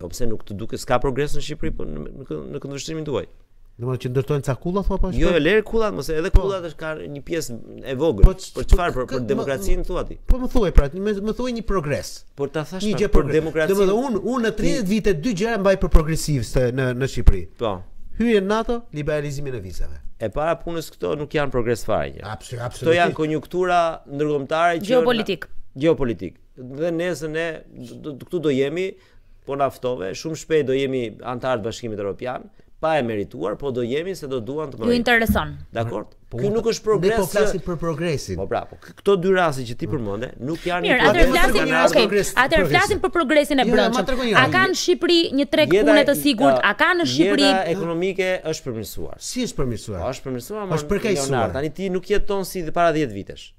Po pse nuk të duket s'ka progres në Shqipëri po në në këndvështrimin tuaj? Do të që ndërtojnë ca kulla thua po ashtu? Jo, lëri kullat, mos edhe po. kullat është ka një pjesë e vogël. Po, për çfarë për, për demokracinë thua ti? Po më thuaj pra, më, më thuaj një progres. Por ta thash një gjë për demokracinë. Domethënë unë unë në 30 vite dy gjëra mbaj për progresiviste në në Shqipëri. Po. Hyrje në NATO, liberalizimin e vizave. E para punës këto nuk janë progres fare. Absolutisht. Këto janë konjunktura ndërkombëtare që gjeopolitik. Gjeopolitik. Dhe nesër ne këtu do jemi, po na ftove, shumë shpejt do jemi anëtarë të Bashkimit Evropian, pa e merituar, po do jemi se do duan të më. Ju intereson. Dakor. Po, Ky nuk është progres. Ne po flasim për progresin. Po bravo. Këto dy raste që ti përmende nuk janë një progres. Mirë, atëherë flasim, okay. Atëherë flasim për progresin e jo, brendshëm. A ka në Shqipëri një treg pune të sigurt? A kanë në Shqipëri? Jeta ekonomike është përmirësuar. Si është përmirësuar? Është përmirësuar, është përkeqësuar. Tani ti nuk jeton si para 10 vitesh.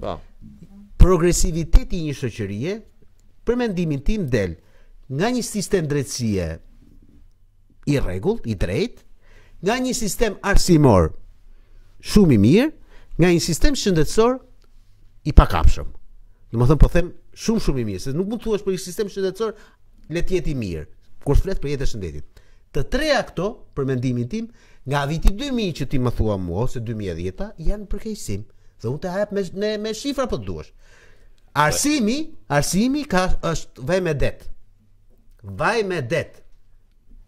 Po. Progresiviteti i një shoqërie për mendimin tim del nga një sistem drejtësie i rregullt, i drejtë, nga një sistem arsimor shumë i mirë, nga një sistem shëndetësor i pakapshëm. Domethënë po them shumë shumë i mirë, se nuk mund të thuash për një sistem shëndetësor le të jetë i mirë. Kur flet për jetë e shëndetin. Të treja këto, për mendimin tim, nga viti 2000 që ti më thua mua ose 2010-ta, janë përkeqësim. Dhe unë t'i jap me me, me shifra po të duash. Arsimi, arsimi ka është vaj medet. Vaj medet.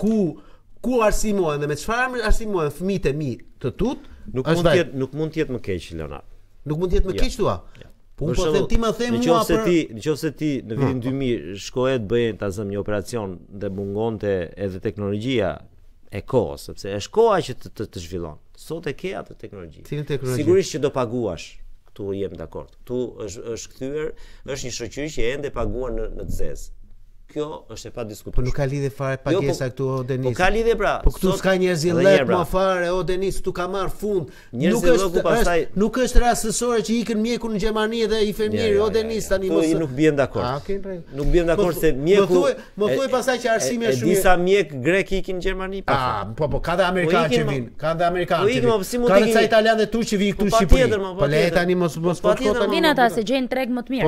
Ku ku arsimohen dhe me çfarë arsimohen fëmijët e mi të tutë, nuk mund të jetë nuk mund të jetë më keq Leonard. Nuk mund të jetë më ja. keq thua. Ja. Po për shembull, ti më the mua për nëse ti, qoftë se ti në vitin 2000 shkoje të bëje ta zëm një operacion dhe mungonte edhe teknologjia e kohës, sepse është koha që të të, të zhvillon. Sot e ke atë teknologji. Cilën teknologji? Sigurisht që do paguash. Ktu jemi dakord. Ktu është është kthyer, është një shoqëri që ende paguan në në të zezë. Kjo është e padiskutueshme. Po nuk ka lidhje fare jo, pagesa jo, po, këtu o Denis. Po ka lidhje pra. Po këtu s'ka njerëz i lehtë më fare o Denis, ktu ka marr fund. Nuk është pastaj... është nuk është rastësore që ikën mjeku në Gjermani dhe infermieri o Denis tani mos nuk biem dakord. Ah, okay, nuk biem dakord se mjeku. Më thuaj, më thuaj pastaj që arsimi është shumë. Disa mjekë grekë ikin në Gjermani pa. Ah, po po, ka dhe amerikanë po që vin, ka dhe amerikanë. Po ikin, po si mund të ikin? Ka dhe italianë dhe turq që vin këtu në po Shqipëri. Po, po le tani mos mos po, po tani. Vin ata se gjejnë treg më të mirë.